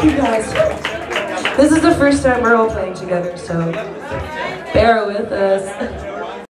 Thank you guys. This is the first time we're all playing together, so bear with us.